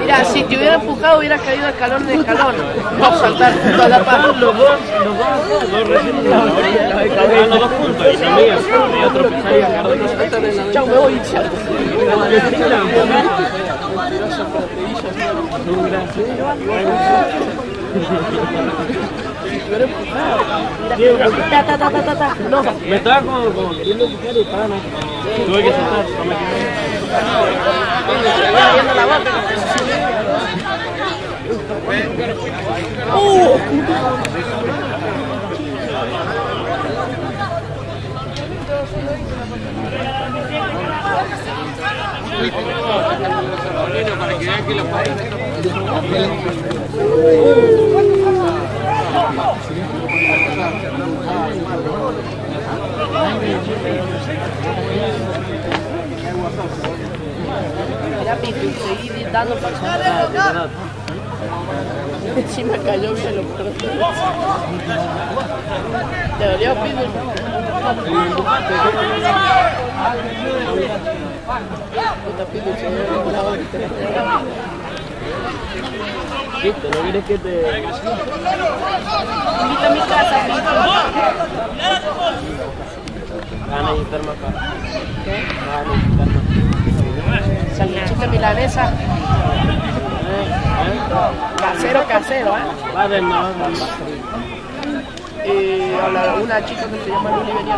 Mira, si te hubiera empujado hubiera caído escalón de escalón. No saltar junto a la paz. Los dos, los dos, recién los dos juntos y y otro a los Chau, me voy. No, Me estaba como, queriendo y no. Tuve que saltar. Me abriendo la boca. Mira, Pitu, seguí dando falsas. Encima cayó bien lo dio la boca. ¿Viste? ¿No quieres que te...? Invita a mi casa, Pitu. Van a necesitar más para. ¿Qué? Van a necesitar más. Salchicha milanesa. Casero, casero, ¿eh? Va de. Y a la- una chica que se llama Luli venía.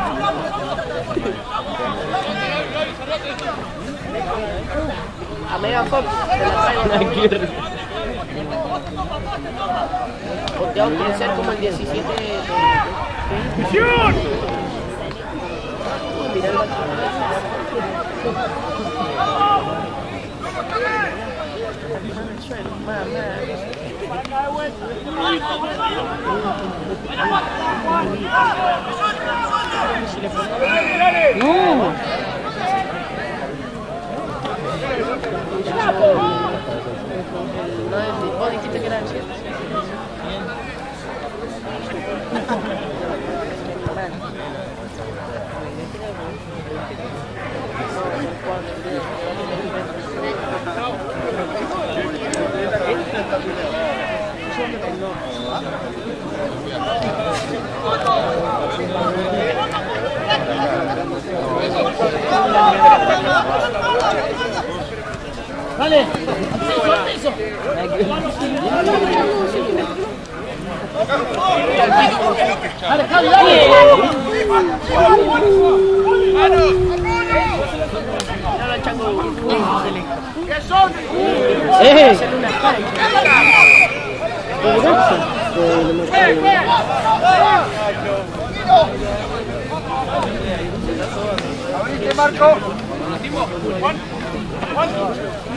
A Megan Fox, te la traigo. O te hago crecer como el 17 de... Uy, mira el No. No, el- vos dijiste que era el 7. Dale. Dale, Javi, dale. ¡Eh!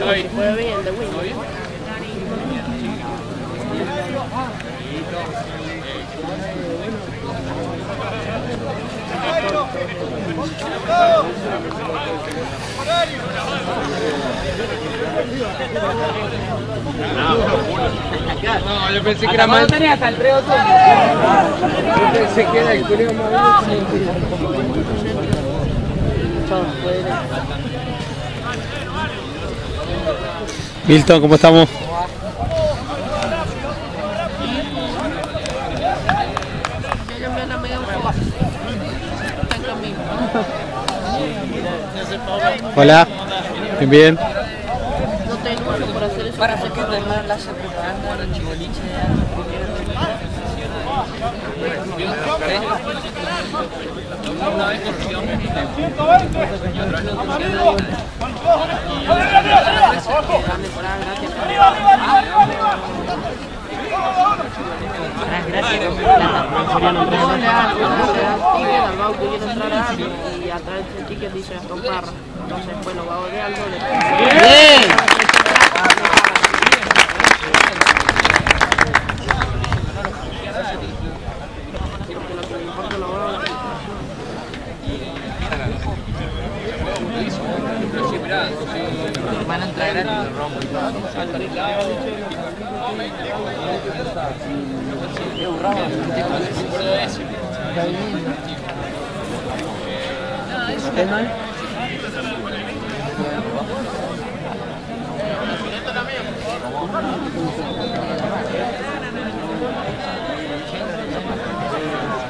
Si fue bien, de No, yo pensé que era más. tenía hasta el 3 Yo pensé que era el. Milton, ¿cómo estamos? Ya llamé a la Megan Fox. Está en camino. Hola. Bien, bien. No te enojes por hacer eso. Para que la ticket al Bau que quiere entrar a algo y a través del ticket dice Gastón Parra. Entonces, bueno, va de algo, le ¡Bien! porque lo que le importa es la hora. Van a entrar gratis, lo rompo.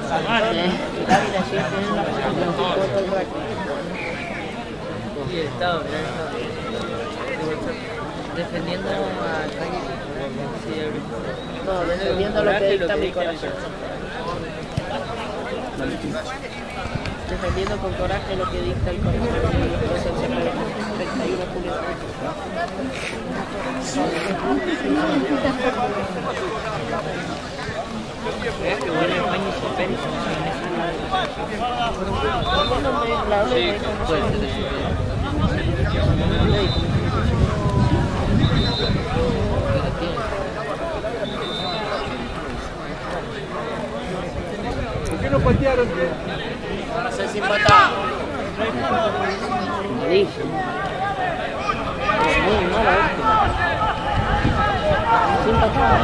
Ávila sí tiene una posición todo el rato. Y el Estado, mirá el Estado. Defendiendo al Calle. Sí, el- No, defendiendo lo que dicta mi corazón. Defendiendo con coraje lo que dicta el 31 de España y su Pérez. La Sí, ley puede ser de su Pérez. ¿Por qué no patearon? qué? Para ser sin patada. Malísimo. Muy mala esta. Sin patada.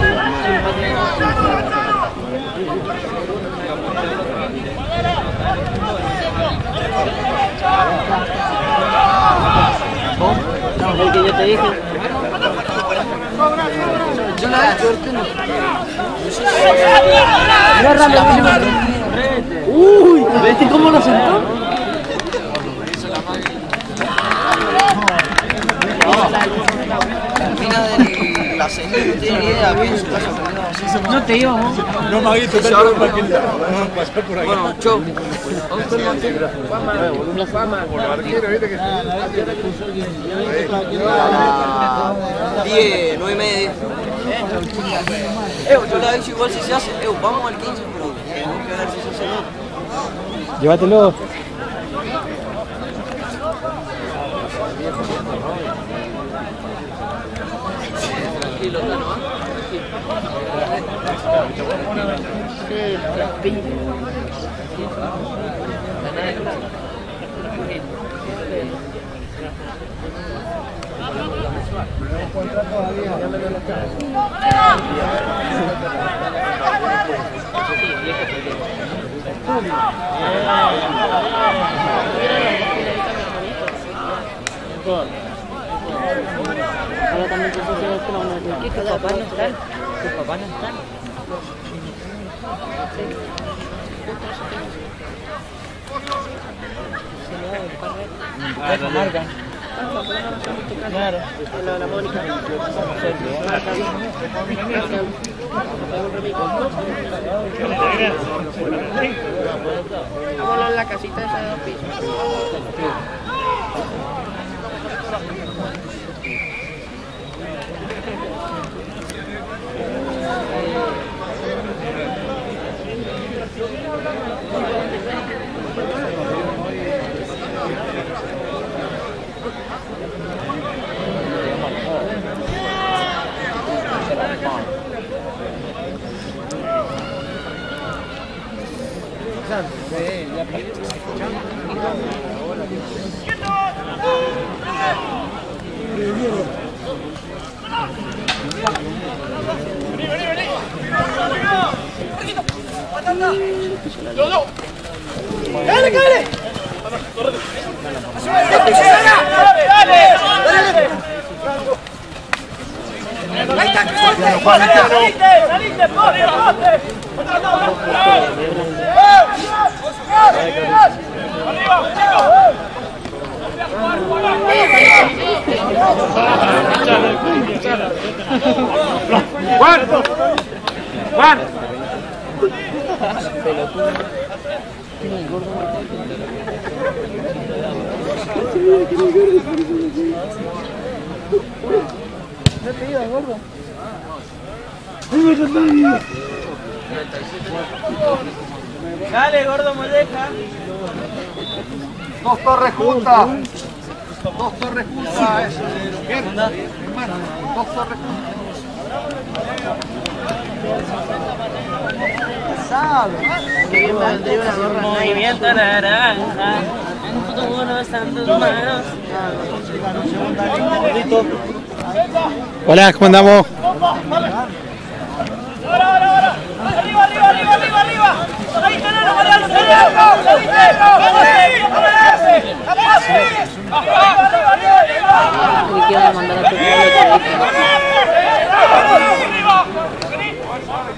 Sin patada. El que yo te dije. Yo la he hecho, no. Uy, ¿viste cómo lo sentó? La mina de la señora no tiene ni idea. No te digo, No, Maguito, está todo para que vamos a pasar por aquí. Bueno, chau. Por Diez, nueve y media. Eh, yo le aviso igual si se hace. Eh, vamos al 15, pero tenemos que ver si se hace el otro. Llévatelo. Tranquilo, ¿no? Sí, las pilas. Ahora también te sucede el crono. ¿Qué que papá no está? ¿Tu papá no está? Claro. La, la Mónica. Vámonos en la casita esa de dos pisos. Grazie, la Juan, Juan. Dale, gordo molleja. Dos torres juntas. Dos torres juntas. hermano, dos torres juntas. Pesado. Bien, me vendría una gorra Movimiento naranja. Un futuro en tus manos. Hola, ¿cómo andamos? Arriba, arriba, arriba, arriba, arriba. Ahí tenemos, Mariano, tenemos. Arriba, arriba, arriba. Me quiero mandar a tu pueblo.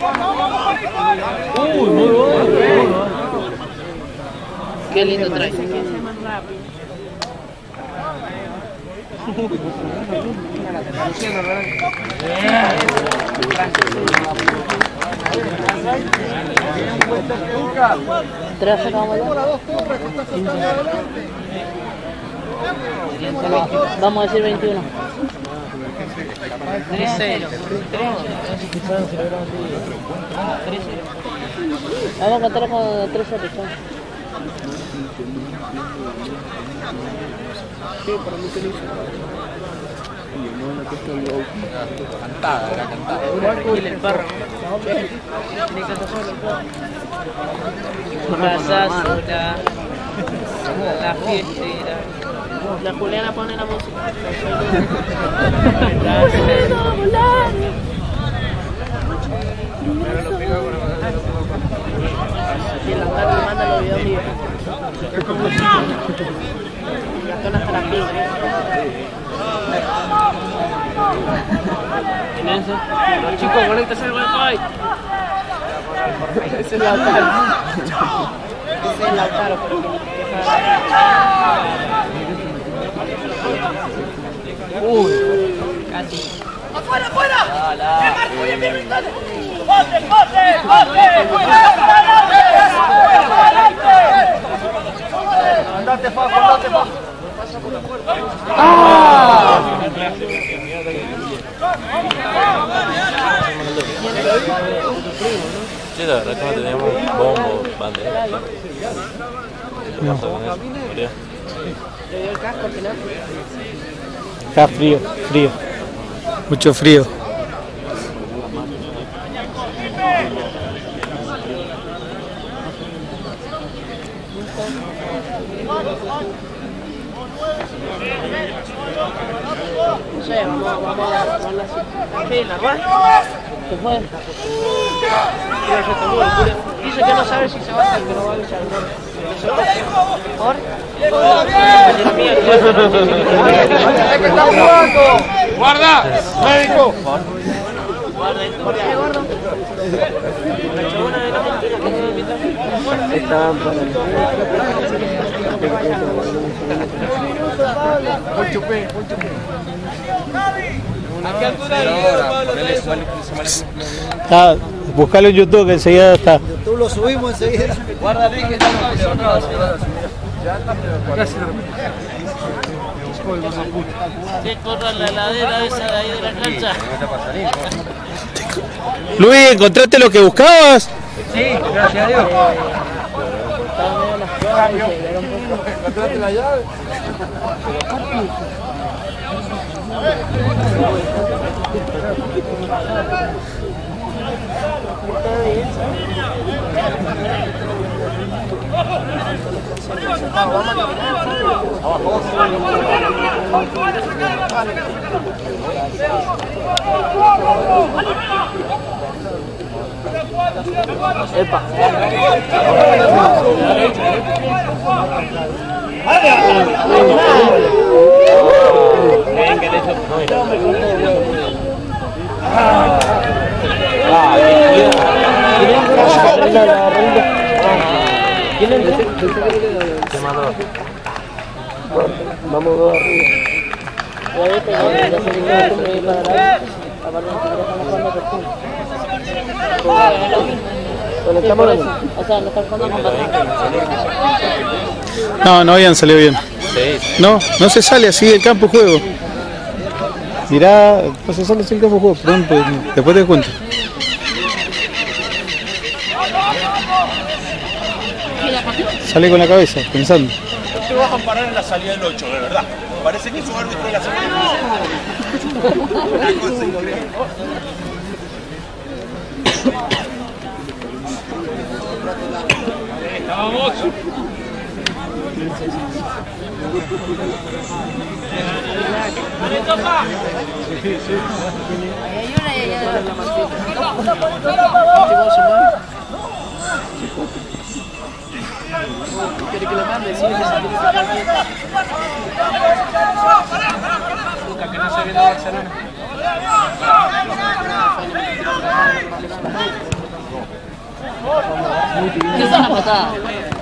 Uy, muy bueno. qué lindo cero, vamos allá. Vamos a decir 21. 3-0. Vamos a cantar con 3 0 chao. Sí, para mí que lo hizo. Cantada, era cantada. Y el perro. La sazona, la Juliana pone la música. Tarde videos míos. Y está la. ¿Quién es ese? Los al wifi. Ese es Lautaro. Ese es pero Uy, casi. ¡Afuera, afuera! ¡Bien, Marco! ¡Bien, bien! ¡Dale! ¡Corre, corre, corre! ¡Adelante! Andate. Sí, la verdad que no teníamos bombo, bandera. ¿Qué pasó con eso? Murió. Le dio el casco al final. Está frío, frío. Mucho frío. No sé, vamos, vamos a así. Sí, la verdad. ¿Qué fue? Se tomó el culo. Dice que no sabe si se va a hacer, que no va a avisar. ¿no? ¿Por? ¡Guarda! ¡Médico! ¿Por qué, gordo? La chabona de la mentira que se invita. Muy chupé, muy chupé. Está, buscalo en YouTube que enseguida está. Tú lo subimos enseguida. Guarda que nosotros. Que la esa de ahí de la cancha. Luis, ¿encontraste lo que buscabas? Sí, gracias a Dios. ¿Encontraste la llave? Epa! O sea, no está jugando con No, no habían salido bien. No, no se sale así del campo de juego. Mirá, no se sale así del campo de juego. Perdón, pues, después te cuento. Sale con la cabeza, pensando. No te vas a parar en la salida del 8, de verdad. Parece que es un árbitro de la salida del 8. Una cosa increíble. Estábamos. ¿Quiere que le mande? Sí, que no se viene de Barcelona. ¿Qué es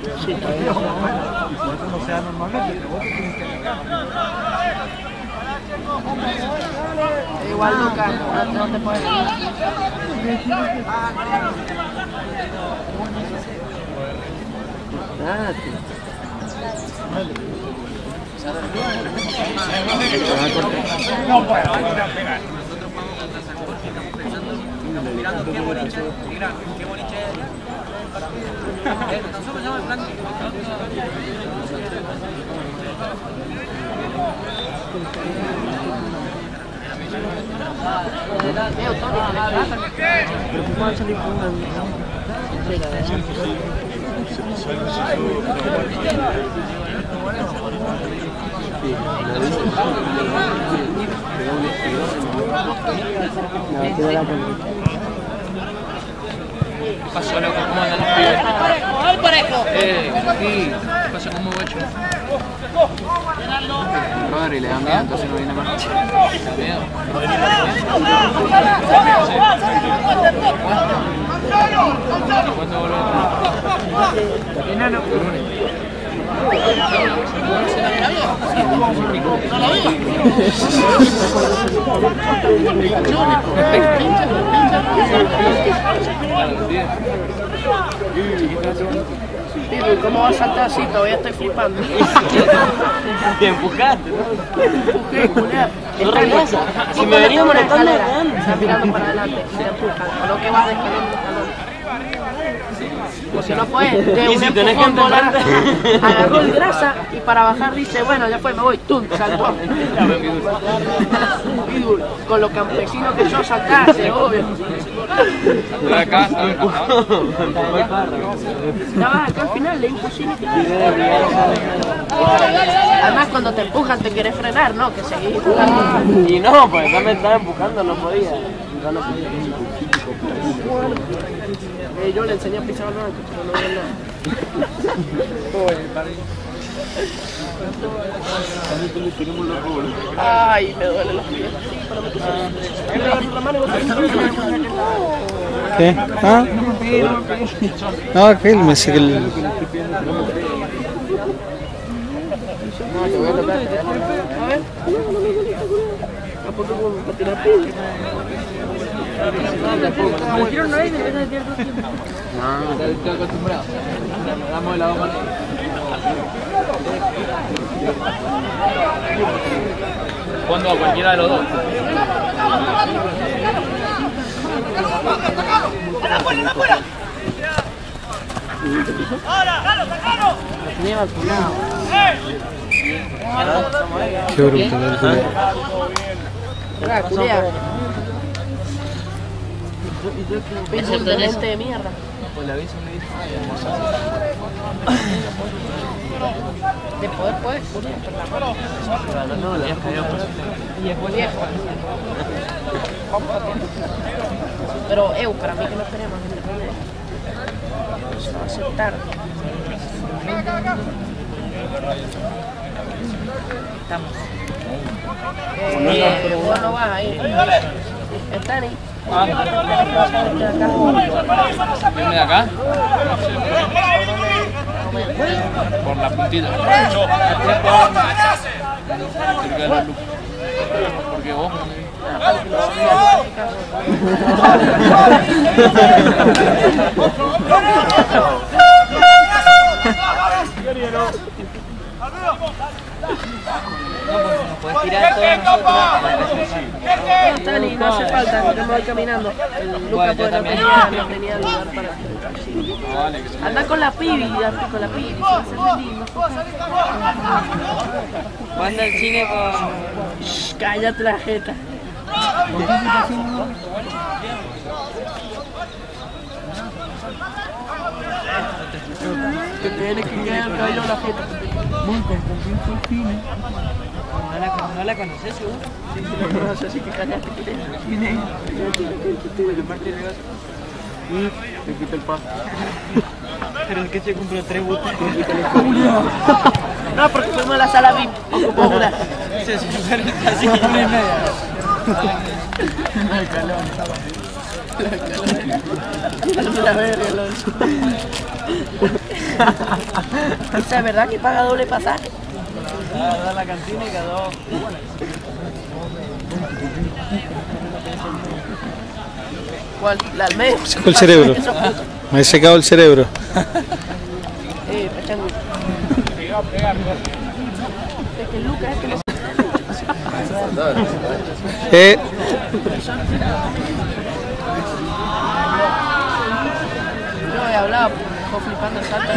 No normalmente, pero vos te tienes que dejar. Igual Lucas, no, no te puedes. Veo, Tony, que le tratan. Pero ¿cómo van a salir con una entrega de Pasó loco, ¿cómo andan los pibes? Eh, sí, pasó como guacho. Madre, le da miedo, entonces no viene más. Miedo. ¿Cuándo volvemos? ¿Cómo vas a saltar así? Todavía estoy flipando. Te empujaste, Empujé, culea. No regresa. Si me venía molestando. Estás mirando para adelante te empujan. Lo que vas. O si no puedes, de un si tenés que volar, agarró el grasa y para bajar dice, bueno, ya fue, me voy, tum, saltó. Con lo campesino que sos saltaste, obvio. Ya vas acá al final, es imposible Además, cuando te empujan te querés frenar, ¿no? Que seguís. Y no, pues acá me estaba empujando, no podía. Ya no podía. Eh, yo le enseñé a pisar pero no veo nada. Ay, me duele los pies. ¿Qué? ¿Ah? No, aquel me dice que el... A ver. ¿A? Me tiraron ahí, me de tirar todo el tiempo. No, estoy acostumbrado. Damos la goma. ¿Cuándo a cualquiera de los dos? Lleva al funado. Qué bruto, Ah, culea. Pitbull de lente de mierda. De poder puedes, la mano. Viejo, viejo. Pero, eu, para mí que no va a aceptar. Estamos. Eh, vos no vas ahí. Están ahí. ¿Viene de acá? Por la puntita. De la luz. Porque vos, puedes tirar todos nosotros. No, Tani, no hace falta, yo me voy caminando. El Luca Bueno, yo pues, no también. tenía, no tenía lugar para sí. Anda con la pibi, anda con la pibi, se va a hacer lindo. Cuando el cine con. Shh, Cállate la jeta. Que tiene que quedar el cabello la jeta. No la, no la conoces, seguro. No sé si que cállate que te... Te quita el paso. Pero es que se compró tres botes. No, porque fuimos a la sala VIP, ocupó una. Se super casi una y media. La verga, Alonso. ¿Esa es verdad que paga doble pasaje? La cantina y quedó. ¿Cuál? ¿La Almeida? Secó el cerebro. Me he secado el cerebro. Eh, pachango. Es que Lucas es que no Eh, Yo he hablado, dejó flipando el salto.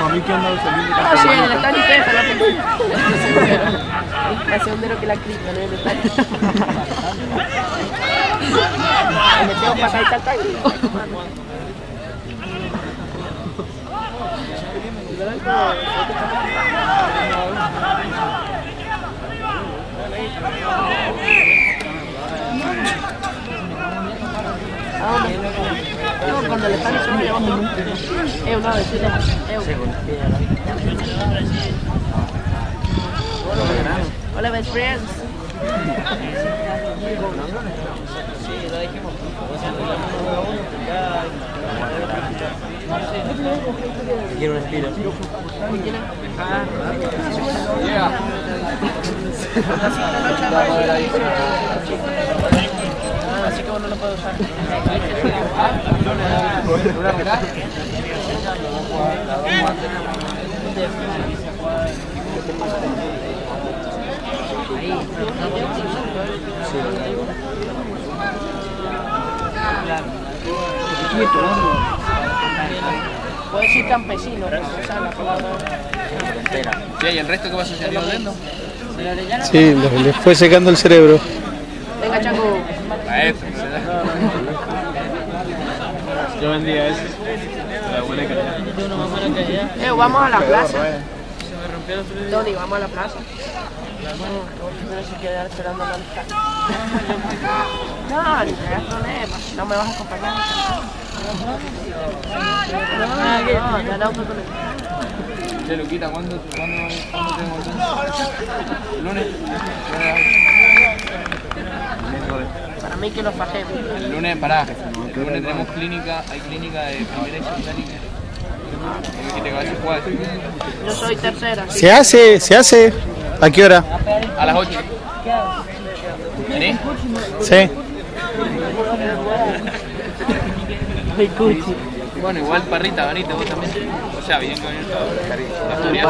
Mami, ¿qué anda saliendo? Ah, sí, el estadio ustedes la Hace hondero que la cripta, ¿no? En el estadio. Me tengo para acá y tal, tal. No, Hola, best friends. Quiero un así que no lo usar. Puedes ir campesino. Sí, ¿y el resto qué vas a seguir viendo? sí, le, le fue secando el cerebro. Venga, Chango. Maestro. Yo vendía ese. La buena calidad. Eh, vamos a la plaza. Tony, vamos a la plaza. Pero se queda esperando la lista. No, ni te hagas problema. No me vas a acompañar. No, auto con el... Che, Luquita, ¿cuándo, cuándo, cuándo tenemos el lunes? Miércoles. Para mí que lo fajemos. El lunes, pará. El lunes tenemos clínica, hay clínica de primera y secundaria. ¿Qué te vas a jugar? Yo soy tercera. Se hace, se hace. ¿A qué hora? A las 8. ¿Vení? Sí. Bueno, igual parrita, venite vos también. O sea, bien que venir todos. Asturias.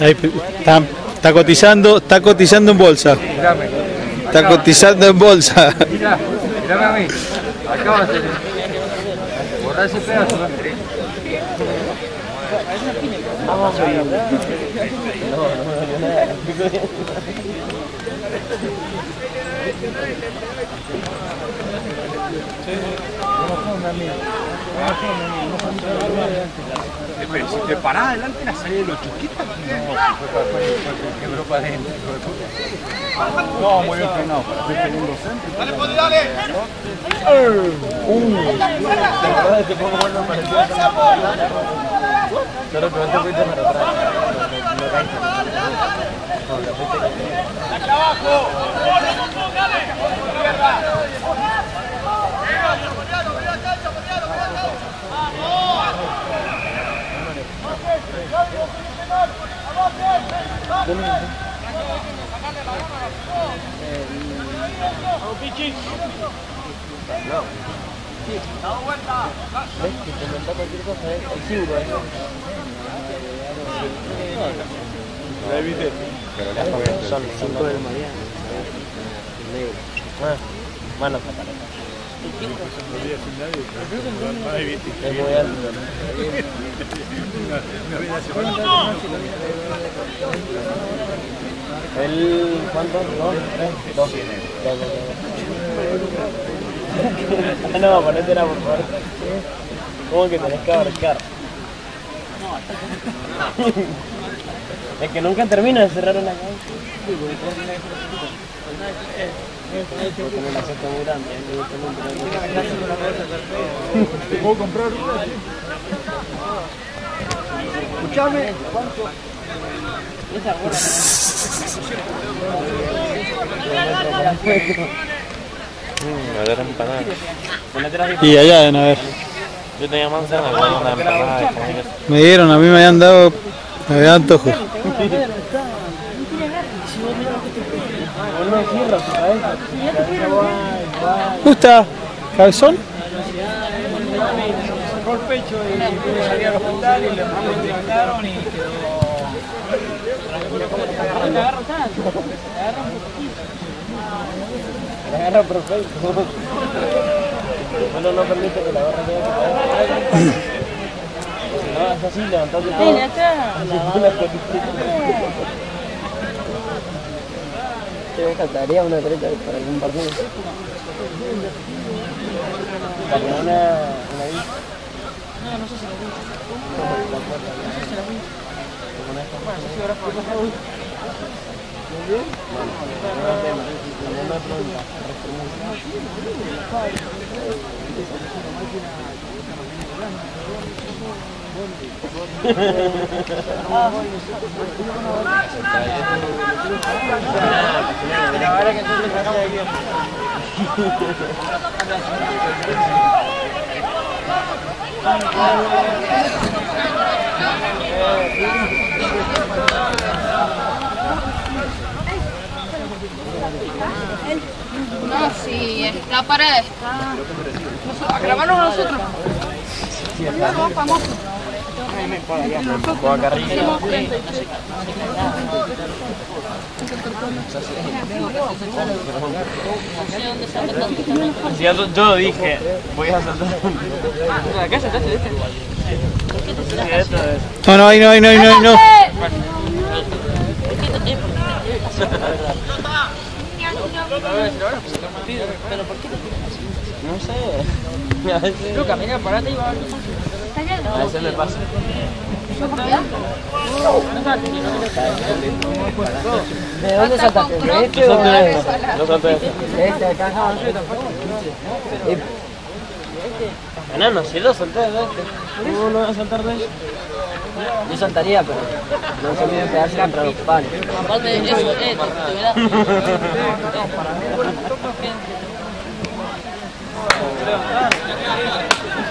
Ahí, está, está cotizando, está cotizando en bolsa. Está cotizando en bolsa. Mira, mírame a mí. Acá va a ser. Borrar ese pedazo. Pero si te parás adelante la salida de los chiquitos. Quebró para adentro. No, muy bien frenado. Fui segundo centro. Dale, Podi, dale. Allá abajo. Dale. Izquierda. Son cinco del Mariano. Ah, Mano, es muy alto. El, ¿cuánto? ¿Dos? ¿Tres? Dos. Dos. Ah, no, ponetela por favor. ¿Cómo que tenés que abarcar? es que nunca termina de cerrar una cancha. Porque no la acepto muy grande, ¿Te puedo comprar una? Escuchame, ¿cuánto? A ver, empanada. Y allá, ven a ver. Yo tenía manzana, Me dieron, a mí me habían dado, me habían antojo. ¿Gusta? ¿Cabezón? El pecho y salir al hospital y le mandaron y quedó... Agarra perfecto. Solo no permite que la barra quede quitada. Si no, es así, levantate todo. Te me encantaría una treta para algún partido. Para una, una bici. No, sí, el está para está. Nosotros- A grabarnos nosotros. Somos famosos. Juega carrilla. Somos gente. Sí, yo, yo dije, voy a saltar. Acá saltaste este. Sí. No, no, ahí no, ahí no, ahí no, ahí no. No sé. A veces. Luca, mira, parate y va a veces me pasa. ¿De dónde saltaste? ¿De este o de esto. Yo salté esto. De este, acá. Enano, si lo salté de este. ¿Cómo no vas a saltar de este? Yo saltaría, pero no se me pegarse contra los palos. Aparte de eso, eh, te verás.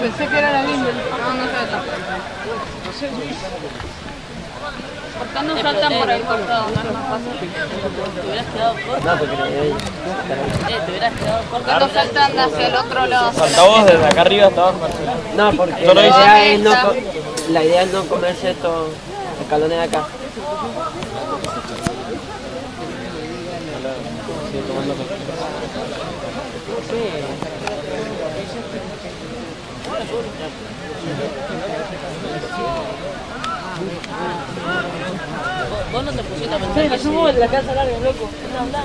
Pensé que era la misma. No, no salta. ¿Por qué no saltan por el costado? No es más fácil. Te hubieras quedado corto. No, porque le doy. Eh, te hubieras quedado corto. ¿Por qué no saltan hacia el otro lado? Salta vos desde acá arriba hasta abajo. No, porque Solo la idea, es no la idea es no comerse estos escalones de acá. Vos no te pusiste a pensar Sí, si- subimos de la casa larga, loco. No, anda.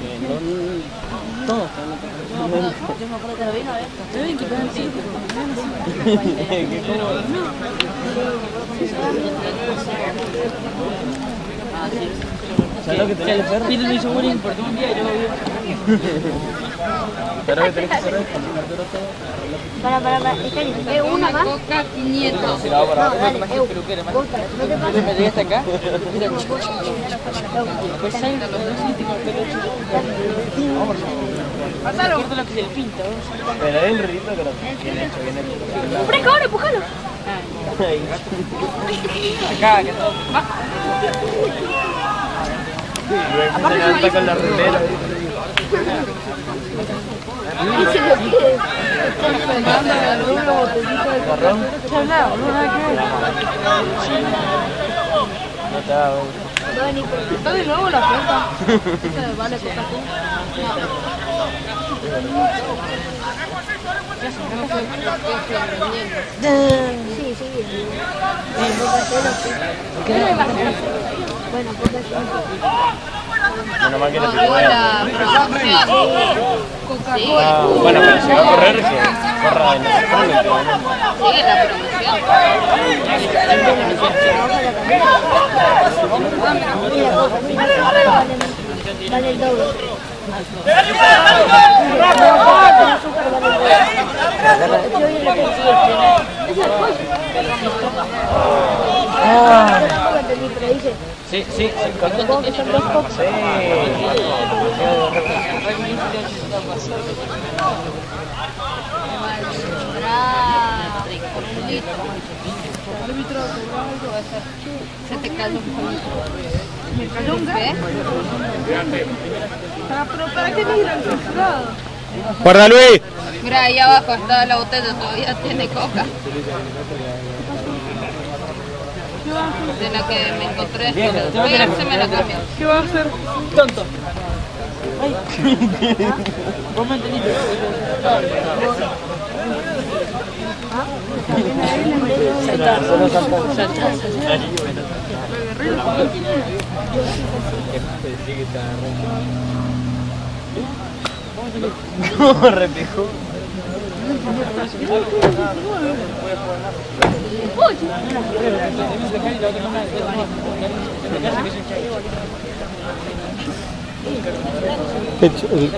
la hago así porque me queda más grande. O sea, me queda grande. Yo me acuerdo que lo. ¿Sabes lo que tenés que hacer? Porque un día yo lo vi. ¿Sabes lo que tenés que hacer? Para, para, para. ¿es una más? Coca 500. Si la hago para No, abajo, más peluquera. Entonces me llegué hasta acá. Mira, Después salen los dos últimos pelos Pásalo. Corto lo que se le pinta. Pero es el ritmo que lo bien hecho, bien hecho. Fresco ahora, empujalo. Acá, que todo. Aparte se levanta con la remera. ¿Está de nuevo la? Ese vale Coca-Cola. Sí, sí. Bueno, porque Menos mal que le Coca-Cola. Ah, bueno, pero si va a correr, que corra en el fondo. Sigue la promoción. Se te cayó un poquito. ¿Me ¿para qué? Guarda Luis. Mira, ahí abajo está la botella, todavía tiene coca. De la que me encontré. Voy a me la cambió. ¿Qué va a hacer? Tonto. Vos me entendiste. Solo saltar.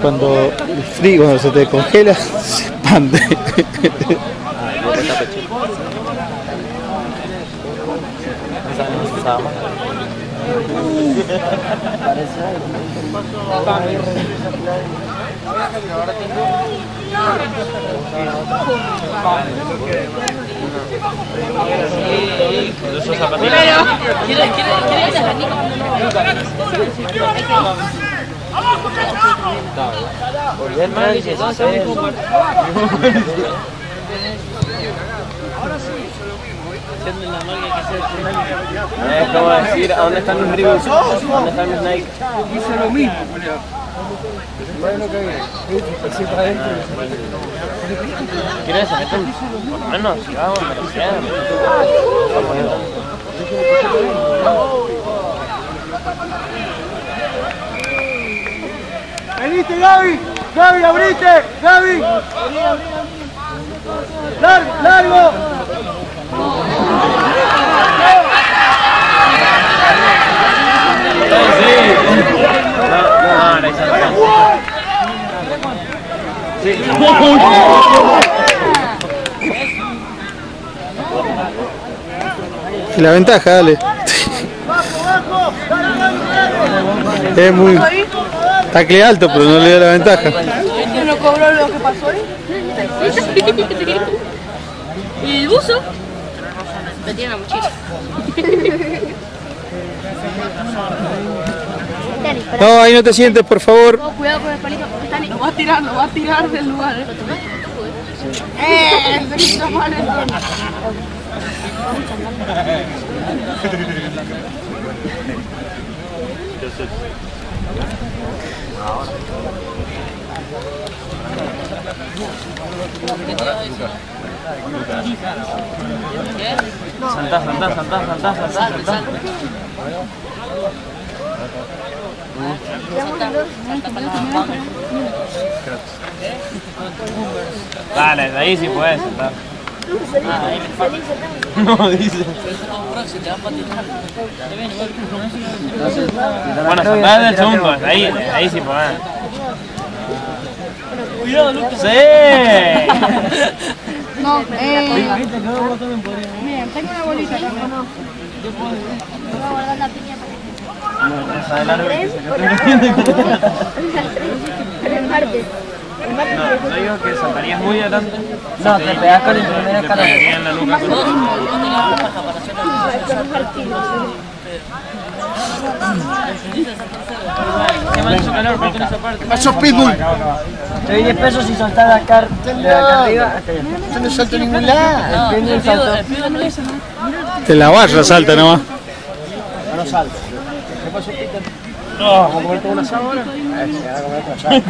Cuando el frío, cuando se te congela, se expande. Esos zapatillas. ¿Quieres, quieres, quieres hacer Nico? Volví al mal, que no sé. Es como decir, ¿a dónde están Reeboks? ¿A dónde están mis Nike? Hice lo mismo. Bueno, que. Así para adentro. ¿Quieres se meten? Bueno, si vamos, me lo. ¡Veniste, Gaby! ¡Gaby, abrite! ¡Gaby! ¡Largo! ¡Largo! Y la ventaja, dale. Es muy. Tacle alto, pero no le da la ventaja. ¿Quién no cobró lo que pasó ahí? ¿Y el buzo? Me tiene la mochila. No, ahí no te sientes, por favor. Oh, cuidado con el palito. Lo va a tirar, lo va a tirar del lugar. Eh, eh se quitó mal el Saltá, saltá, saltá, saltá, saltá, saltá. Dale, de ahí sí puedes saltar. No, dice. Bueno, saltá del de ahí, de ahí sí podés. ¡Sí! No, eh. Miren, tengo una bolita acá. Voy a guardar la piña el martes. No, no digo que saltarías muy adelante. No, te pegas con el primer Te escalón. en la nuca. Pasó Pitbull. Te doy 10 pesos y soltar de acá, de acá arriba hasta allá. Yo no salto ningún lado. El saltó. De la barra salta nomás. No salto. ¿Qué pasó, Peter? No, vamos a comerte un asado ahora. Eh, se van a comer otro asado.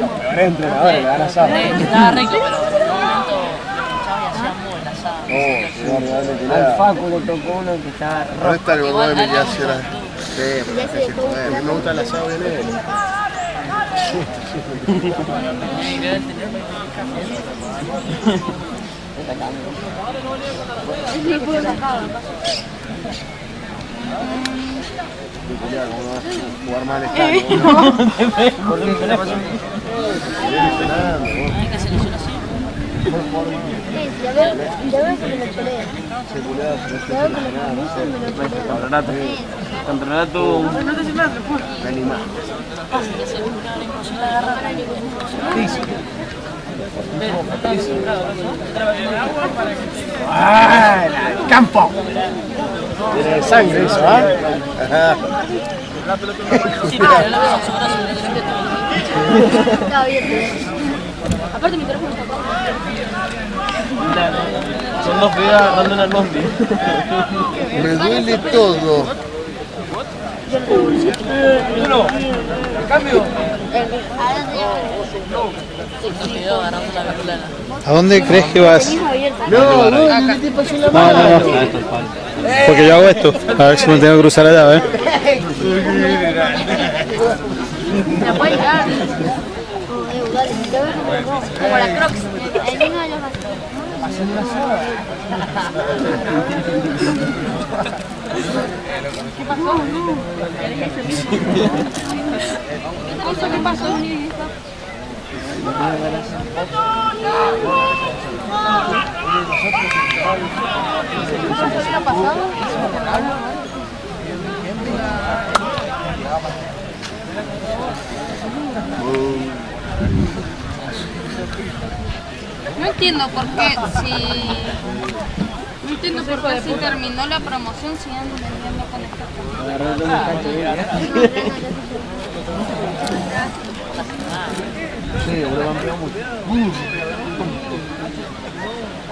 Los peores entrenadores le dan asado. Estaba recto, pero en un momento chavo y hacíamos el asado. No, realmente Al. Facu le tocó uno que estaba ¿Dónde está el gordo de mi Igual, casa? Sí, pero es que joder. A mí me gusta el asado bien él. Jugar mal está. ¿Por qué? ¿Qué le pasó? Hay que hacer eso así. Sí, ya veo, ya veo que me lo. Ya veo que lo. ¡Ah! ¿ah? Brazo, en el secreto. Está bien. Aparte mi teléfono está. Son dos pibes agarrando una bondi. Me duele todo. ¿A dónde crees que vas? No, no, ¿qué te pasó en la No, mano? no, no. Porque yo hago esto. A ver si me tengo que cruzar allá, ¿eh? Como la Crocs. Ahí vengo de los ¿Qué pasó? ¿Qué pasó? ¿Qué pasado? No entiendo por qué si... No entiendo por qué si terminó la promoción siguen vendiendo con esta Sí, boludo, han pegado mucho.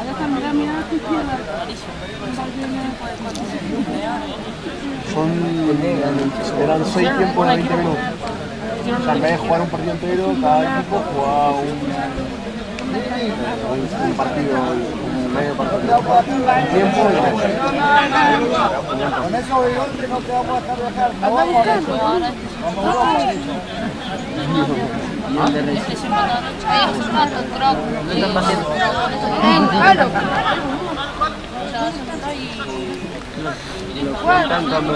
Acá está, mirá, mirá a tu izquierda. Son, eran 6 tiempos de 20 minutos. O sea, en vez de jugar un partido entero, cada equipo jugaba un, un, un partido, un medio partido. Un tiempo y. Con eso de no te vamos a dejar viajar. No vamos a Este. ¿Qué están haciendo? Claro.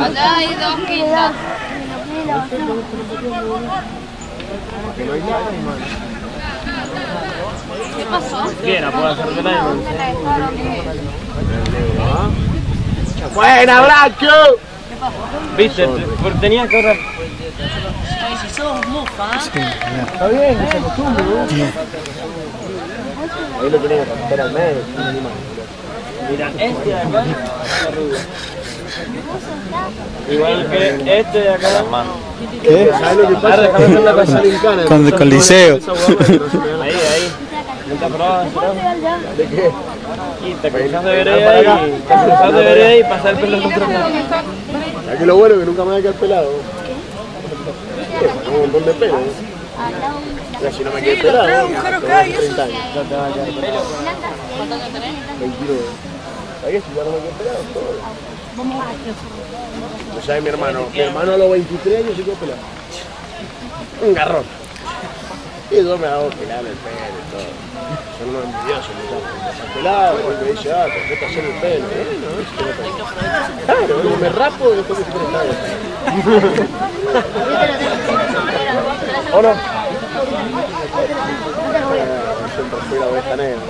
Allá hay dos quintas. ¿Qué pasó? Quiera, puede hacer de la ¡Buena, Blanco! Viste, porque tenía que ahorrar. Ay, si sos mufa. Está bien, se acostumbre. Ahí lo tenés que romper al medio, un animal. Mira, este de acá. Igual que este de acá. ¿Qué? ¿Sabes lo que pasa? déjame hacer la cosa. Lincana. Con, con liceo. Ahí, ahí. ¿De qué? Y te cruzas de vereda y te cruzas de vereda y pasar el pelo otro lado. Aquí lo bueno es que nunca me va a quedar pelado. Tengo un montón de pelo. Ya si no me quedé pelado, tengo 30 años. Ya te va a quedar pelo. ¿Cuántos años tenés? 29. ¿Sabes si ya no me quedé pelado? Todo. O sea, mi hermano, mi hermano a los 23 años se quedó pelado. Un garrón. Y yo me hago pelar el pelo y todo. Son unos envidiosos, muchachos. Está pelado, y me dice, ah, ¿por qué te hacer el pelo? Tengo. Claro, me rapo y después me siempre está ¿O no? Siempre fui la oveja negra.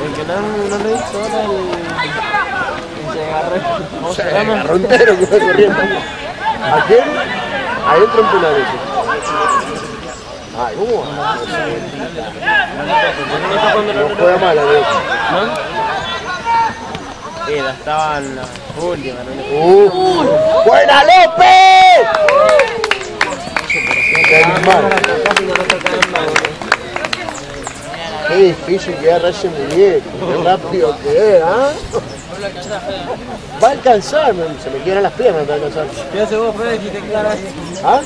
Porque no, no le hizo ahora el. se agarró. ¿Cómo se Se agarró entero que fue corriendo. ¿A quién? Adentro en penales. Ay, ¿cómo? No juega mal, amigo. Sí, la estaban las últimas, ¿no? Uh, ¡Buena López! Qué animal. Qué difícil que agarrar ese muñeco, qué rápido que es, ¿ah? Va a alcanzar, se me quiebran las piernas, va a alcanzar. ¿Qué hace vos, Fede, si te claras? ¿Ah?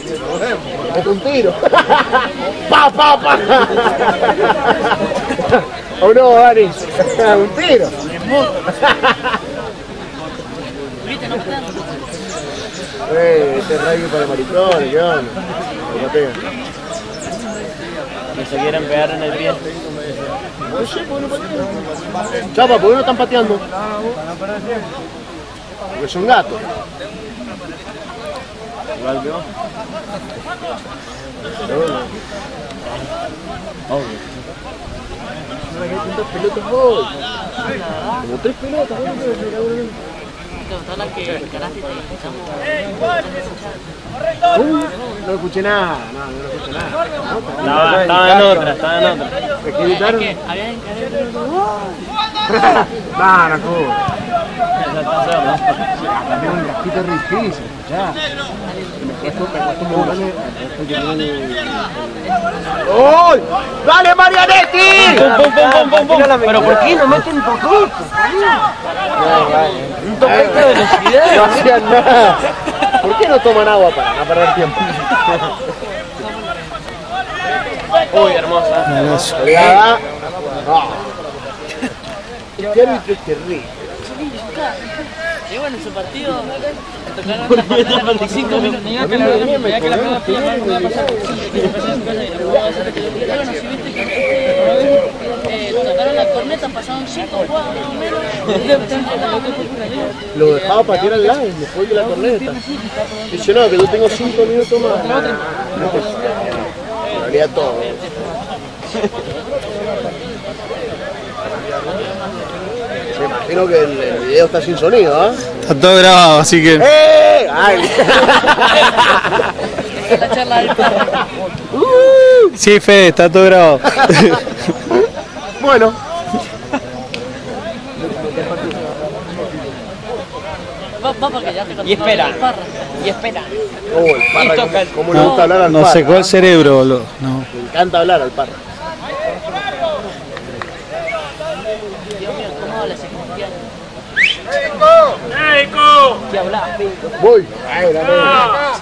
Es un tiro. ¡Pa, pa, pa! ¿O no, Dani? un tiro. Eh, este radio para maricones, ¿qué onda? Me se quieren pegar en el pie. Chapa, ¿por qué no están pateando? Porque son gatos. Igual que vos. ¿Cuántas pelotas pelotas, ¿no? No escuché nada, no, no, escuché nada. Estaba, estaba en otra, estaba en otra. ¿Me qué gritaron? No, ¿cómo? También un grafito es difícil, ya. De- ¡Gol! ¡Dale, Marianetti! ¡Pum, pum, pum, pum, pum! Pero ¿por qué no meten poquito? Un toquete de velocidad. No hacían nada. ¿Por qué no toman agua para no perder tiempo? Uy, hermosa. Hermoso. No. Este árbitro es terrible. Y bueno, en su partido tocaron la pelota 45 minutos. A mí me- que la pelota pilla no pasar. Bueno, si viste que este, eh, tocaron la corneta, pasaron 5 jugadas más o menos. Lo dejaba patear al lado después de la corneta. Dice, no, que yo tengo 5 minutos más. Realidad todo. Imagino que el, el video está sin sonido, ¿ah? Está todo grabado, así que. ¡Eh! ¡Ay! La charla del perro. Sí, Fede, está todo grabado. bueno. Y espera. Y espera. Oh, el parra, ¿cómo, cómo le gusta hablar al No parra? secó el cerebro, boludo. No. Le encanta hablar al parra. Dios mío, ¿cómo habla ese cristiano? ¿Qué? Voy. Ay, la nena.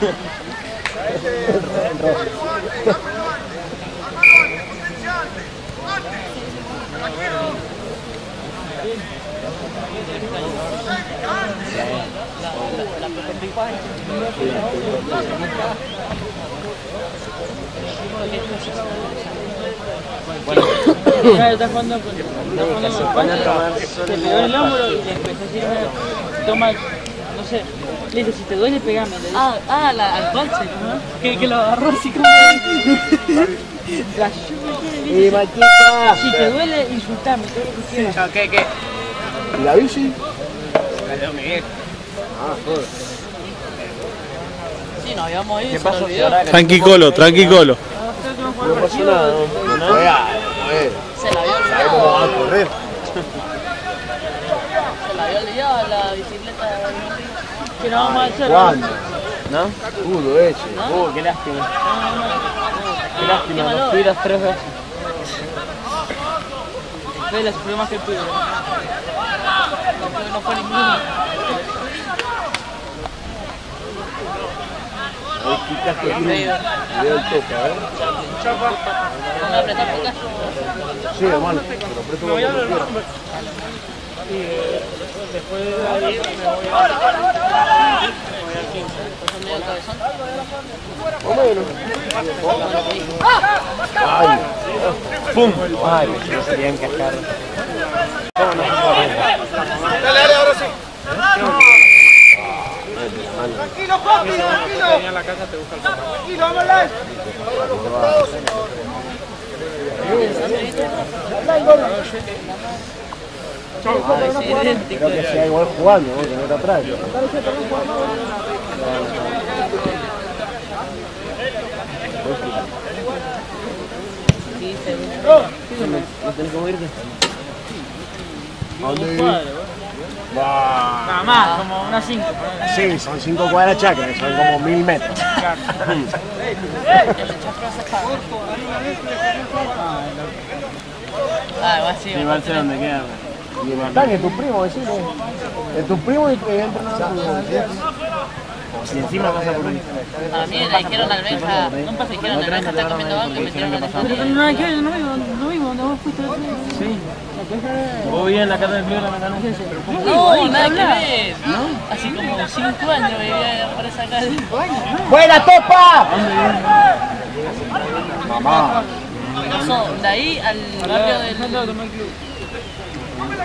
Ya está jugando con. Está jugando con España. Se pegó en el hombro y le empezó a decir, "Mira, toma, no sé. Le dice, si te duele, pegame. Ah, ah la, al ¿no? Que, que lo agarró así como. Y Maquita. Si te duele, insultame. ¿Qué, qué? ¿Y la bici? Sí, nos habíamos ido. ¿Qué se pasó? Tranqui colo, tranqui colo. No pasó nada. No, no, a ver. Se la había ¿Sabes olvidado. cómo va a correr? bicicleta. Que no vamos a hacer. ¿Cuándo? ¿No? Pudo ese. Uh, qué lástima. Qué lástima, nos tiras tres veces. Fue la sufrió más que. No fue ninguno. Ahí quitaste el Le dio el toque, a ver. Vamos a apretar. Sí, hermano. Pero apreto. Después de ahí me voy a. Voy al 15. Entonces medio cabezón. O menos. Ay. ¡Pum! Ay, no quería encajar. Dale, dale, ahora sí. Tranquilo, papi, tranquilo. en la casa te busca el papá. Tranquilo, vámonos. Creo que sea igual jugando, ¿no? que no te atrás. ¿No tenés cómo irte? ¿A dónde vivís? Bah. Nada más, como unas 5. Sí, son cinco cuadras chacras, son como mil metros. Ah, igual sí. Igual sé dónde queda. Están, es tu primo, decime. Es tu primo y que entra Si encima pasa por ahí. A mí le dijeron al Benja, no pasa, dijeron al Benja está comiendo banco y metieron al No, nada que ver, no vivo, no vivo vos fuiste. Sí. ¿Vos vivías en la casa del Frío de la Ventana? No, nada que ver. Así como 5 años vivía por esa calle. ¡Buena topa! Mamá. Pasó de ahí al barrio del.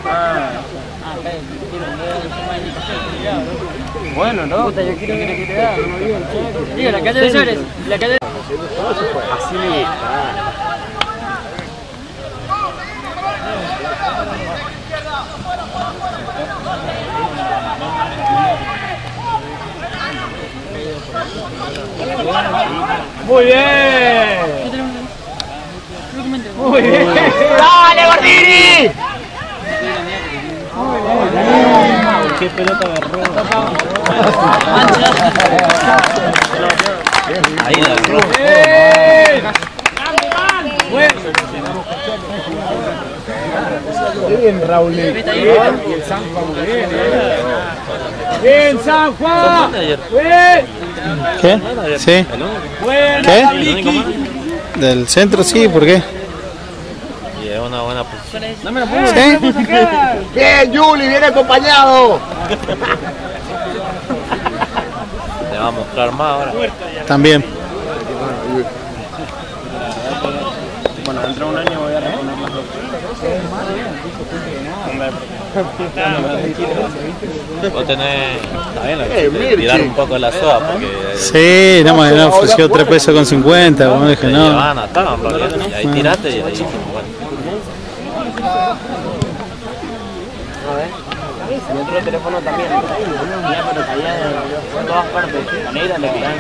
Ah, Bueno, no. Puta, yo quiero que le quede no vivo en Digo, la calle de Suárez. La calle Así me gusta. Muy bien. Muy bien. ¡Dale, Gordini! Qué pelota de Ahí la. Qué bien, Raúl. Y el San Juan bien, eh. Bien, San Juan. Bien. ¿Qué? Sí. ¿Qué? Del centro sí, ¿por qué? Una buena posición. No me lo pongo. Sí. Bien, Juli, bien acompañado. Te va a mostrar más ahora. También. Bueno, dentro de un año voy a reponer las dos. Vos tenés. Está bien, Eh, tirar un poco la soda porque. Sí, no me no, ofreció 3 pesos con 50, como dije, no. ahí tiraste y ahí dijimos, bueno. Y otro teléfono también. Ya, pero caía de todas partes. La negra le quedaba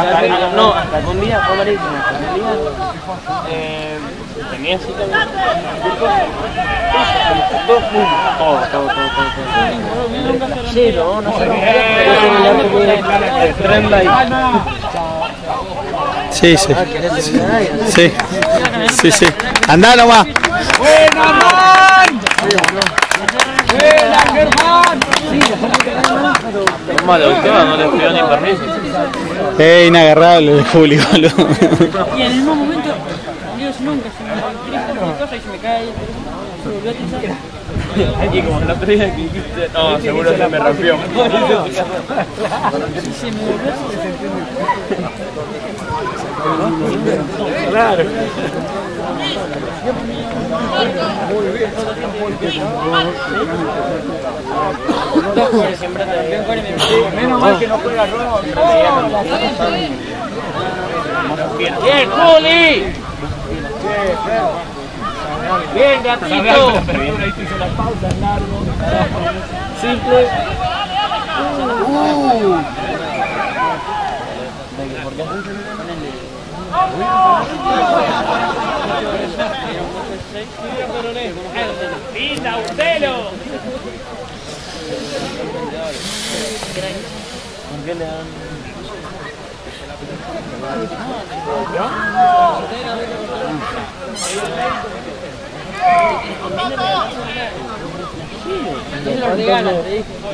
Hasta, no, hasta que un día fue malísimo. Hasta que un día eh, tenía así también. Todo, todo, todo, todo, todo. Cero, no sé. El tren ahí. Sí, sí. Sí. Sí, sí. Andá nomás. ¡Buena, man! Malo, el tema no le pidió ni permiso. Es inagarrable el Juli, boludo. Y en el mismo momento, Dios nunca se me cosa y se me cae se volvió a utilizar. Y como el otro día que dijiste, no, seguro se me rompió. Se me volvió Claro. Menos mal que no juega Robo. ¡Bien, Juli! ¡Bien, gatito! Simple. ¡Linda, Urtelo! ¿Por qué le dan? Entonces lo regalan.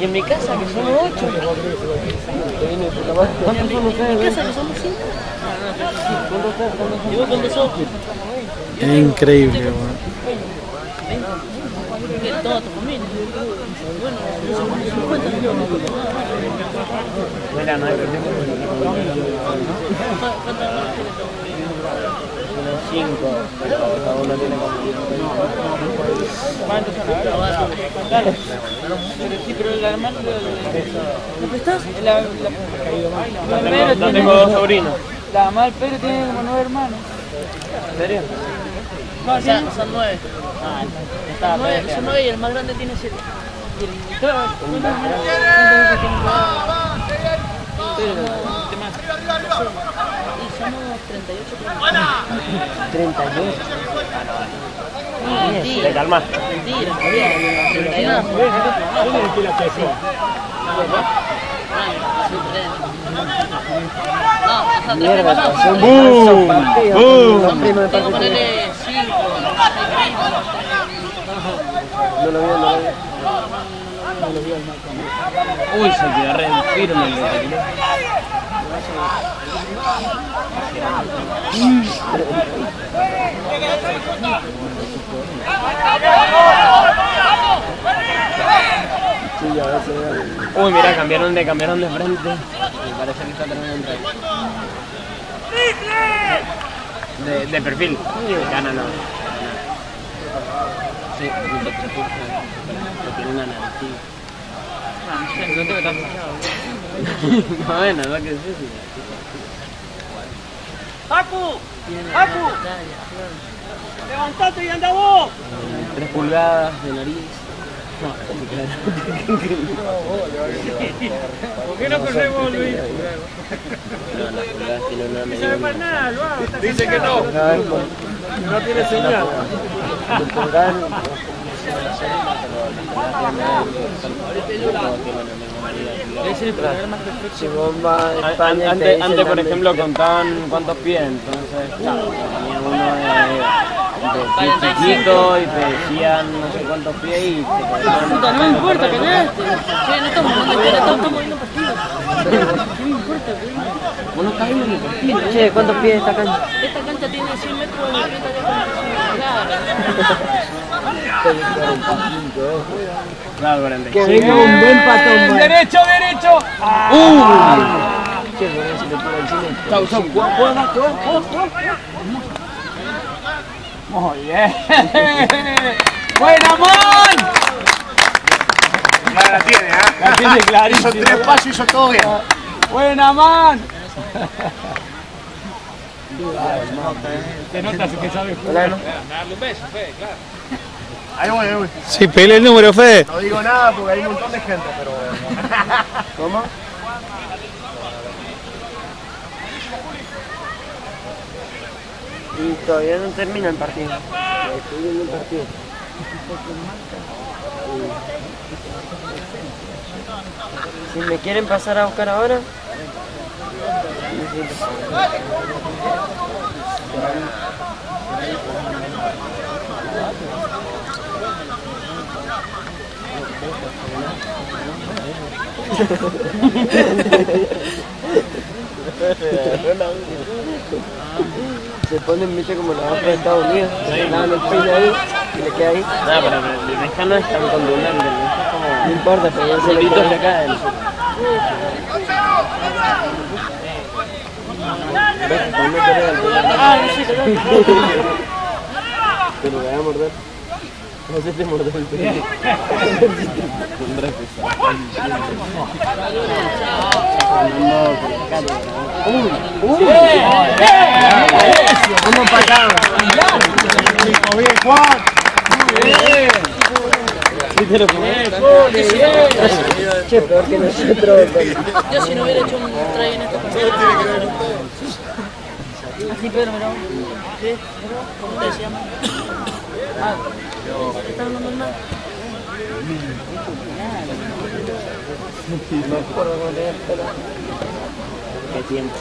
Y en mi casa, que somos ocho. ¿Cuántos son ustedes? En mi casa, que somos cinco. ¿Y vos cuántos sos? Increíble, weón. Que toda tu familia. Bueno, somos 50. Mira, no hay ¿Cuántas horas tiene Unos cinco. Cada uno tiene como. ¿Cuántos son ahora? Dale. Sí, pero el hermano ¿lo prestás? La, la, No tengo, dos sobrinos. La mamá del Pedro tiene como nueve hermanos. ¿En serio? No, o sea, son nueve. Ah, está, nueve, son nueve y el más grande tiene siete. Y el Y somos 38 38. Mentira. Te calmas. Mentira. 32. No, no. Son ¡Bum! ¡Bum! Tengo que ponerle cinco, seis primos. No lo vio, no lo vio. Uy, se quedó re firme el. Uy, mira, cambiaron de, cambiaron de frente. Parece que está terminando. De, perfil. Gana no. Sí, de. Pero tiene una fijado. Bueno, no que sí, sí. ¡Papu! ¡Papu! ¡Levantate y anda vos! Tres pulgadas de nariz. No, ¿Por qué no corremos, Luis? No, las pulgadas tienen una No medida. sabe para nada. Dice que no. No tiene señal. Es el programa perfecto. Si vos vas a España, antes, antes, por ejemplo, contaban cuántos pies, entonces, claro, tenía uno de, de pie chiquito y te decían no sé cuántos pies y te Puta, no me importa, ganaste. Che, no estamos jugando historia, estamos viendo partidos. ¿Qué me importa, Che, ¿cuántos pies esta cancha? Esta cancha tiene 100 metros de de Claro, 45. Que venga un buen patón. ¡Derecho, derecho! Juega, juega, juega. Muy bien. ¡Buena, man! Ya la tiene, ¿ah? La tiene clarísimo. Hizo tres pasos y hizo todo bien. ¡Buena, man! Se nota que sabe jugar. Darle un beso, Fede, claro. Ahí voy, ahí voy. Sí, pele el número, Fede. No digo nada porque hay un montón de gente, pero. ¿Cómo? Y todavía no termina el partido. Estoy viendo el partido. Si me quieren pasar a buscar ahora. Se ponen, viste, como la baja de Estados Unidos. Le dan el peine ahí y le queda ahí. No, pero el pesca no es tan contundente. No importa, pero ya se le queda de acá. El... Pero le voy a morder. No sé si morder el pelo. Uno para te lo Che, peor que nosotros. Yo si no hubiera hecho un try en esta. Así Pedro, mira. ¿Qué? ¿Cómo te decíamos? Ah, ¿qué estás hablando mal? Me acuerdo cuando tenía el pelo. Qué tiempo.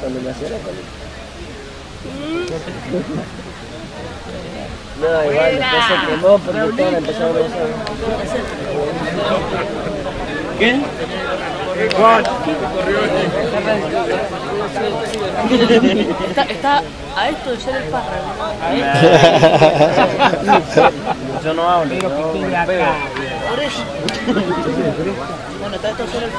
Cuando me hacía. No, igual, después se quemó porque todos la empezaron a. ¿Qué? Está, está a esto de ser el pájaro. Yo no hablo. Por eso. Bueno, está esto de ser el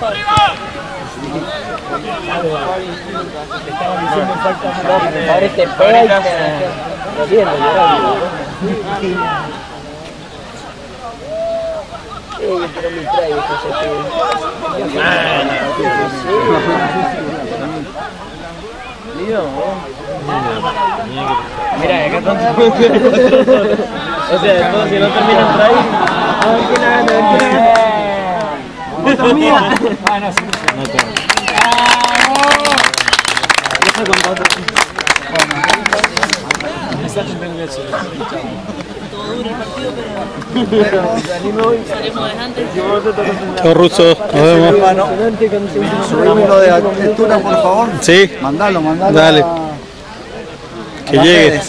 te pega y te... Lo siento, llorando. Mira, acá están O sea, después si no termina el traje... A ver quién gana, a ver quién gana. ¡Esta mía! Ah, no, sí. No sé con cuánto. Todo duro el partido, pero Pero salimos hoy. salimos adelante. Chao, Russo. Nos vemos. De arquitectura, por favor. Sí. Mandalo, mandalo. Dale. a- Que las llegue. redes.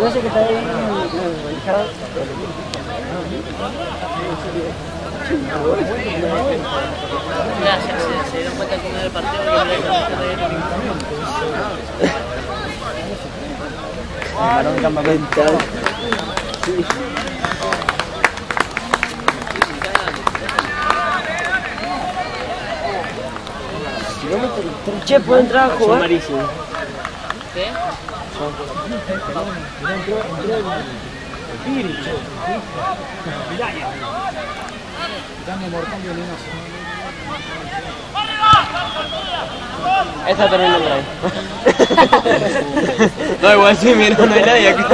No sé qué está ahí Ya, se, dieron cuenta cómo era el partido mira que no campamental. Sí. Che, ¿puedo entrar a jugar? ¿Qué? Esta también no trae. no, igual sí, mira, no hay nadie acá.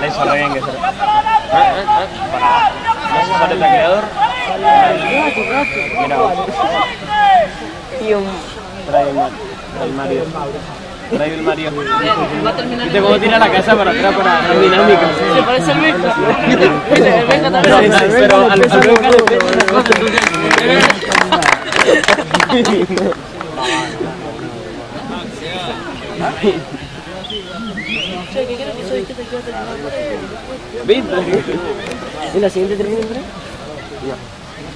La hizo bien que se Para. No se sale el tacleador. Mira. Y un. Trae el Mario. Trae el Mario. Trae el Mario. Va a terminar ¿Viste cómo tira la casa para atrás para la dinámica? Se parece al Benja. ¿Viste? El Benja también. pero al al Benja le pesa una cosa. Che, ¿qué crees que soy? ¿Qué te quiero terminar? ¿Viste? ¿Y la siguiente termina? No.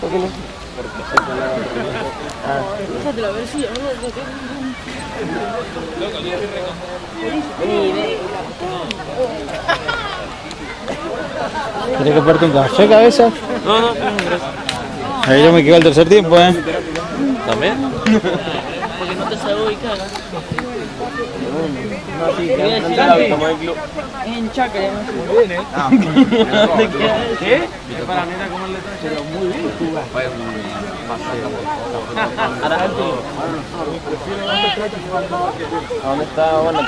¿Por qué no? Ah. Déjate la versión, ¿no? Vení, vení. ¿Querés que parte un café, cabeza? No, no, gracias. Ahí yo me quedo el tercer tiempo, ¿eh? ¿También? Porque no te salgo y cagas. No, sí, que antes la tomó el club. En ¿Dónde queda eso? ¿Qué? Para mí era como el letra, pero muy bien. ¿A dónde está? Bueno,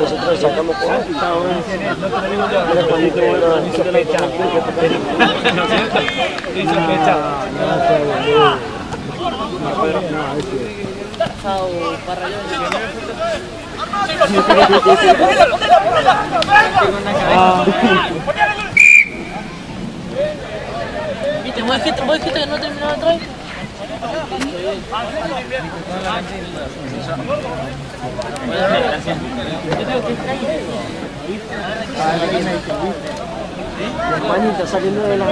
nosotros sacamos por ahí, ¿Viste? ¿Vos dijiste, vos dijiste que no terminaba atrás? Saliendo de la.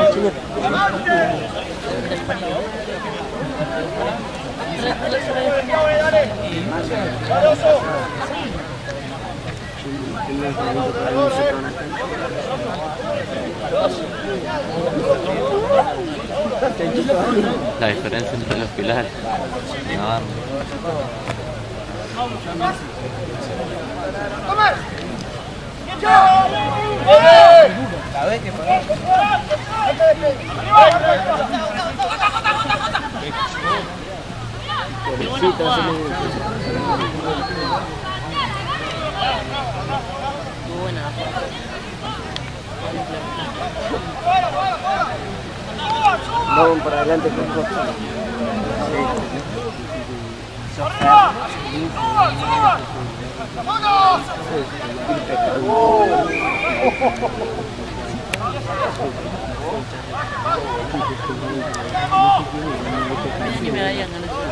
La diferencia entre los pilares. Estuvo buena la foto. Vamos para adelante con Costa. Tiempo. Dale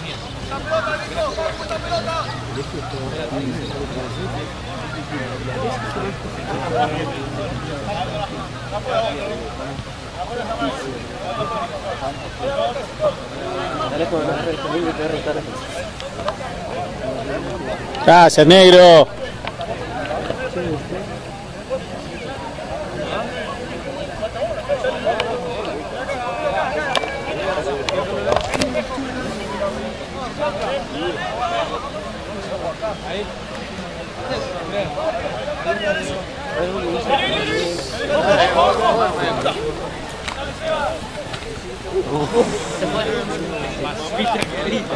Gracias, negro.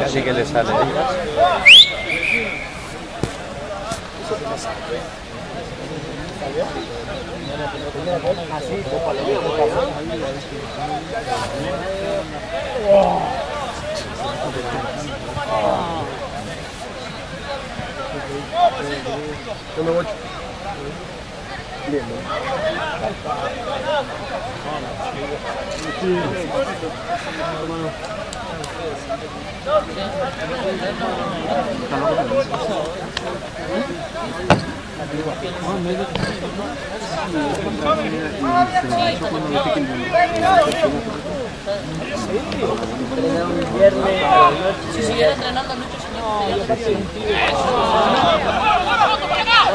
Así que le sale. Bien, Si siguiera entrenando mucho, Ahí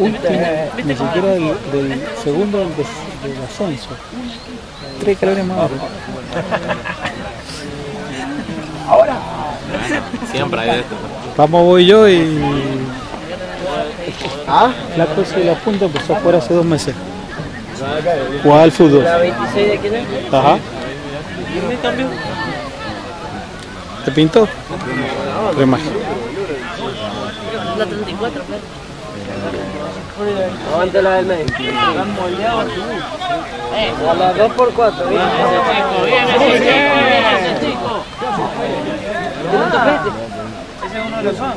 Último, ni siquiera del, del segundo del, des- del ascenso. Tres calorías más abajo. Siempre hay de esto. Vamos, voy yo y. ¿Ah? Flaco se la punta empezó a jugar hace dos meses. Jugaba al fútbol. ¿La 26 de quién es? Ajá. ¿Quién me cambió? ¿Te pintó? Tres más. La 34, pues. Aguante la del medio. Están moldeados A las 2 por 4 bien. Bien, ese chico, bien, ese chico. Ese es uno de los fans.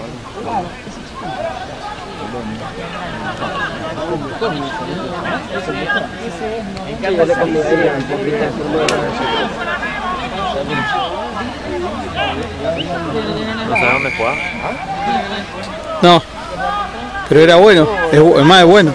Sé dónde jugar. No. Pero era bueno. Es, más, es bueno.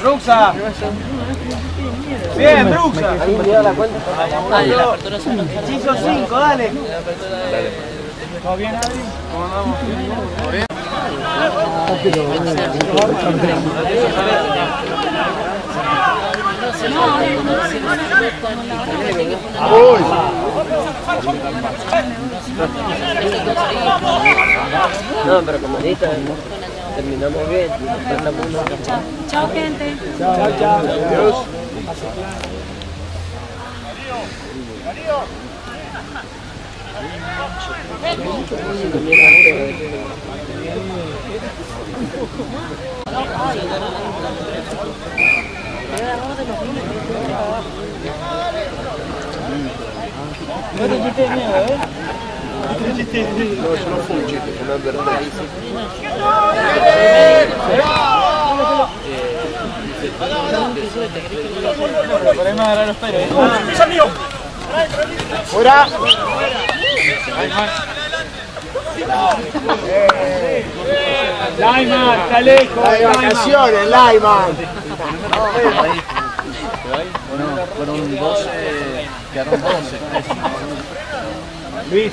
Bruxa. Bien, Bruxa. ¿Alguien me da la cuenta? Dale, la apertura Hechizo 5, dale. ¿Todo bien, Adri? ¿Cómo andamos? ¿Todo bien? No, pero como terminamos bien. Faltamos una. Chao, gente. Chao, chao. Adiós. No, Lyman, está lejos. ¡Hay vacaciones, Lyman! Fueron 12, quedaron 12. Luis,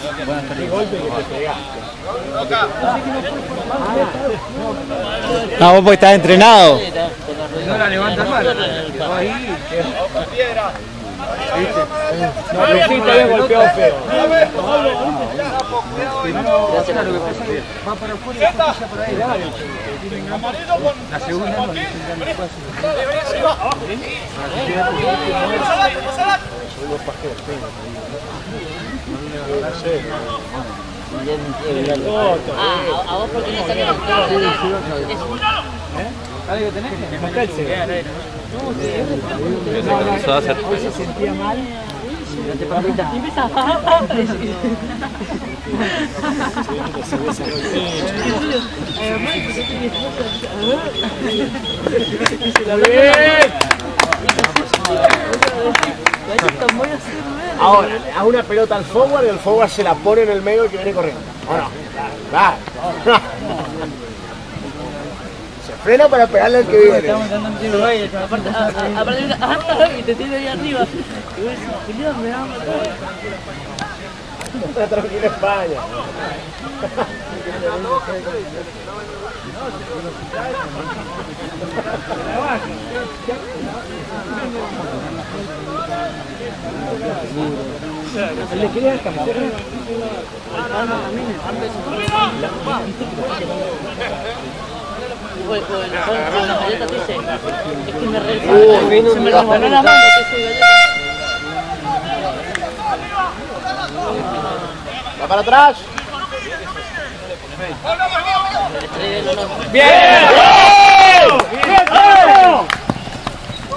qué golpe que te pegaste. No, vos porque estás entrenado. No la levantas mal. Quedó ahí. No, pero sí te había golpeado feo. Va para afuera y por ahí. La segunda no. A, a vos porque no salió. ¿Algo tenés? Me falta el celular. Se sentía mal. Ahora, le das una pelota al forward y el forward se la pone en el medio y que viene corriendo. ¿O no? Claro. Se frena para pegarle al que viene. Aparte, a- a- aparte, ah, y te tiene ahí arriba. Y vos decís, Julián, me va a matar. Está tranquila España. Le quería el con- con las galletas te dice, es que me se me resbaló la mano. Va para atrás. Por el